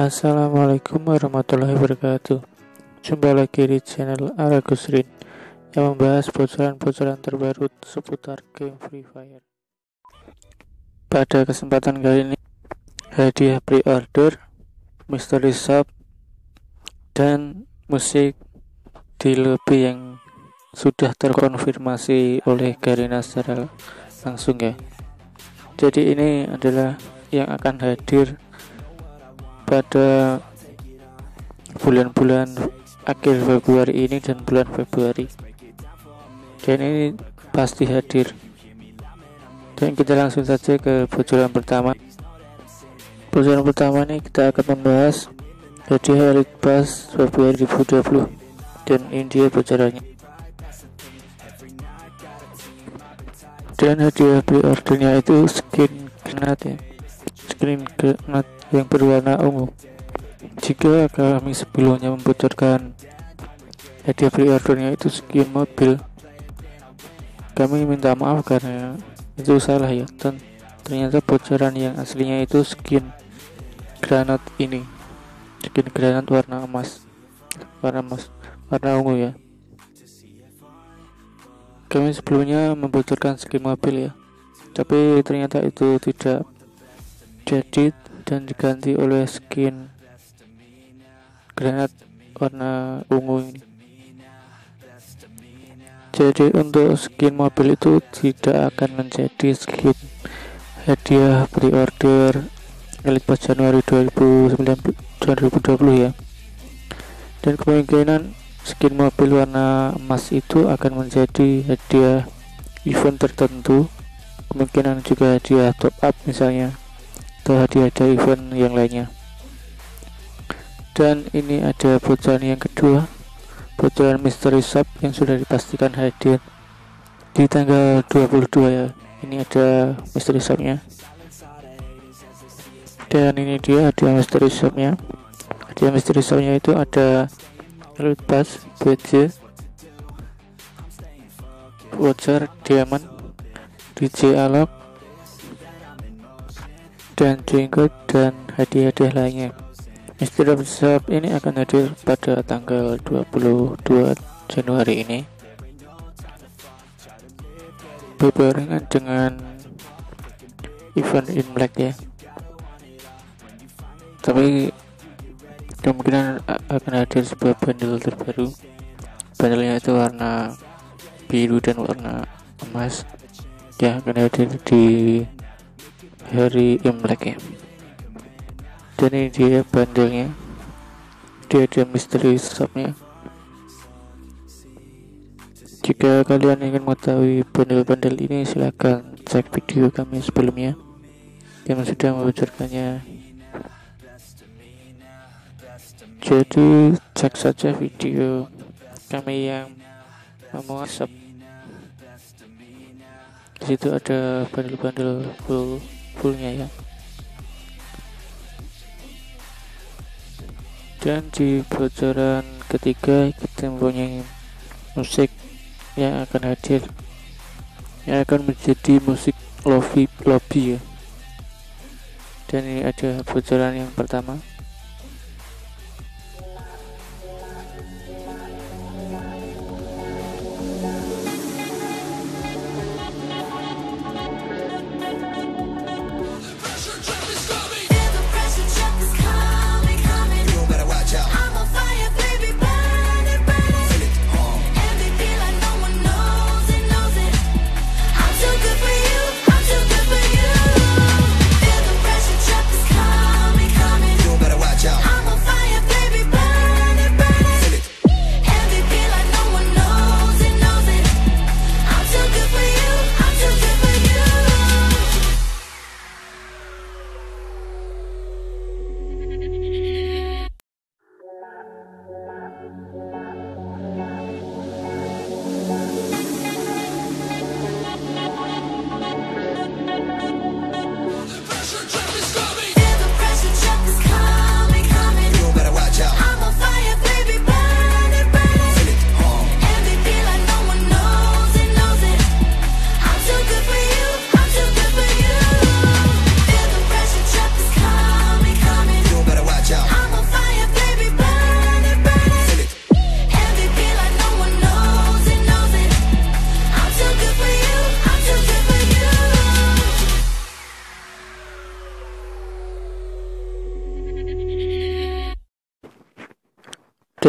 Assalamualaikum warahmatullahi wabarakatuh. Jumpa lagi di channel Aragus Rin Yang membahas bocoran-bocoran terbaru seputar game Free Fire. Pada kesempatan kali ini Hadiah pre-order Mystery Shop Dan musik di lobby yang sudah terkonfirmasi oleh Garena secara langsung ya. Jadi ini adalah yang akan hadir pada bulan-bulan akhir Februari ini dan bulan Februari. Dan ini pasti hadir. Dan kita langsung saja ke bocoran pertama. Bocoran pertama ini kita akan membahas hadiah Pass Februari 2020 dan ini dia bocorannya. Dan hadiah pre-ordernya itu skin granat ya. Skin granat yang berwarna ungu. Jika kami sebelumnya membocorkan hadiah pre-ordernya itu skin mobil, kami minta maaf karena itu salah ya. Dan ternyata bocoran yang aslinya itu skin granat ini, skin granat warna emas, warna emas, warna ungu ya. Kami sebelumnya membocorkan skin mobil ya, tapi ternyata itu tidak jadi dan diganti oleh skin granat warna ungu ini. Jadi untuk skin mobil itu tidak akan menjadi skin hadiah pre-order Elite Pass Januari 2019 2020 ya. Dan kemungkinan skin mobil warna emas itu akan menjadi hadiah event tertentu. Kemungkinan juga hadiah top up misalnya atau hadiah-hadiah event yang lainnya. Dan ini ada bocoran yang kedua bocoran mystery shop yang sudah dipastikan hadir di tanggal 22 ya. Ini ada mystery shopnya dan ini dia hadiah mystery shopnya hadiah mystery shopnya itu ada elite pass BC voucher diamond DJ alok dan jenggot dan hadiah-hadiah lainnya. Misteri Shop ini akan hadir pada tanggal 22 Januari ini. Berbarengan dengan event Imlek ya. Tapi kemungkinan akan hadir sebuah bundle terbaru. Bundlenya itu warna biru dan warna emas. Yang akan hadir di hari Imlek ya. Dan ini dia bandelnya. Dia ada misteri shopnya. Jika kalian ingin mengetahui bandel-bandel ini silahkan cek video kami sebelumnya yang sudah membocorkannya jadi cek saja video kami yang shop. Di situ ada bandel-bandel full ya. Dan di bocoran ketiga kita mempunyai musik yang akan hadir. Yang akan menjadi musik lobby lobby ya. Dan ini ada bocoran yang pertama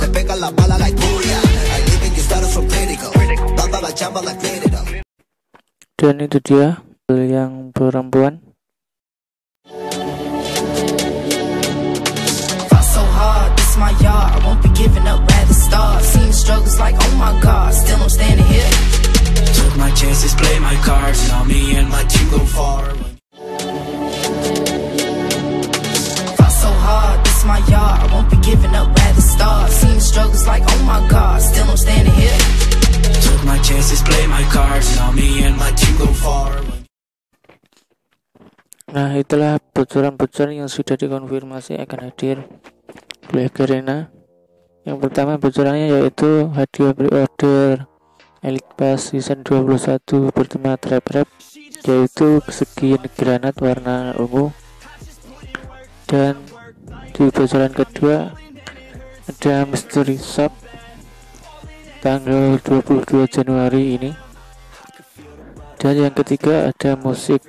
Te pegan la bala like Julia I live in your status so critical Bamba la chamba like critical Dan itu dia yang perempuan my yard. I won't be giving up, rather start. Seeing struggles like, oh my god, still I'm standing here. Took my chances, play my cards. Now me and my team go far. Fought so hard, this my yard. I won't be giving up, rather start. Struggles like, oh my god, still I'm standing here. Took my chances, play my cards. Now me and my team go far. Nah itulah bocoran-bocoran yang sudah dikonfirmasi akan hadir Black Arena yang pertama bocorannya yaitu hadiah pre-order Elite Pass Season 21 bertema Trap Rap yaitu skin granat warna ungu dan di bocoran kedua ada Mystery Shop tanggal 22 Januari ini. Dan yang ketiga ada musik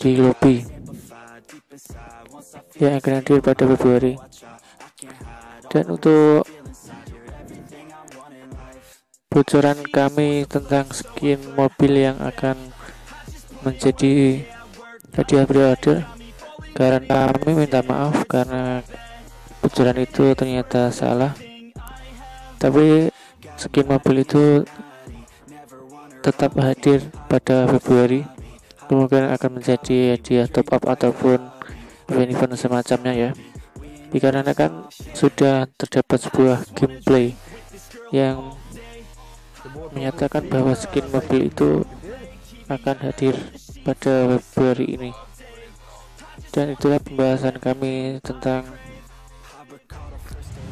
di lobby yang akan hadir pada Februari. Dan untuk bocoran kami tentang skin mobil yang akan menjadi hadiah pre-order karena kami minta maaf karena bocoran itu ternyata salah. Tapi skin mobil itu tetap hadir pada Februari. Kemungkinan akan menjadi hadiah top up ataupun event-event semacamnya ya. Dikarenakan sudah terdapat sebuah gameplay yang menyatakan bahwa skin mobil itu akan hadir pada Februari ini. Dan itulah pembahasan kami tentang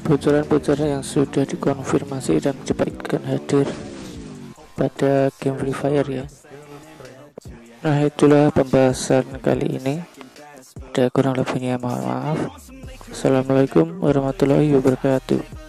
bocoran-bocoran yang sudah dikonfirmasi dan cepat akan hadir pada game Free Fire ya. Nah itulah pembahasan kali ini. Ada kurang lebihnya mohon maaf. Assalamualaikum warahmatullahi wabarakatuh